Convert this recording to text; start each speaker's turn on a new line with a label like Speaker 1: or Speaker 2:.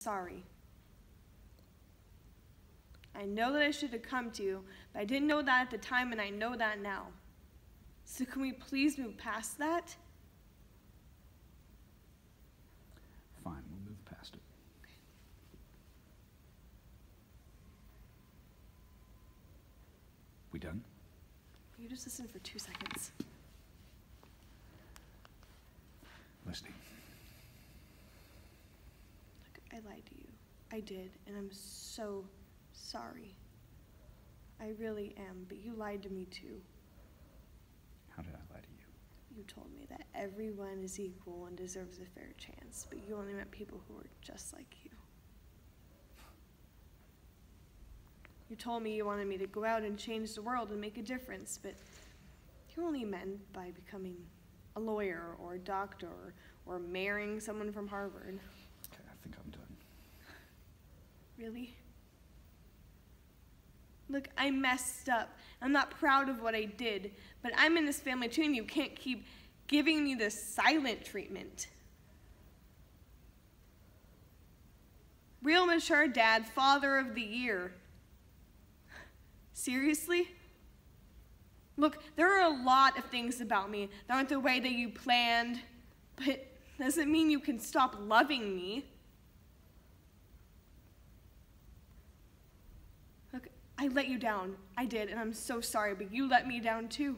Speaker 1: sorry. I know that I should have come to you, but I didn't know that at the time, and I know that now. So can we please move past that?
Speaker 2: Fine, we'll move past it. We done?
Speaker 1: You just listen for two seconds?
Speaker 2: Listening.
Speaker 1: I lied to you. I did, and I'm so sorry. I really am, but you lied to me too.
Speaker 2: How did I lie to you?
Speaker 1: You told me that everyone is equal and deserves a fair chance, but you only met people who were just like you. You told me you wanted me to go out and change the world and make a difference, but you only meant by becoming a lawyer or a doctor or, or marrying someone from Harvard.
Speaker 2: Okay, I think I'm done.
Speaker 1: Really? Look, I messed up. I'm not proud of what I did, but I'm in this family too, and you can't keep giving me this silent treatment. Real mature dad, father of the year. Seriously? Look, there are a lot of things about me that aren't the way that you planned, but doesn't mean you can stop loving me. Look, I let you down. I did, and I'm so sorry, but you let me down too.